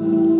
you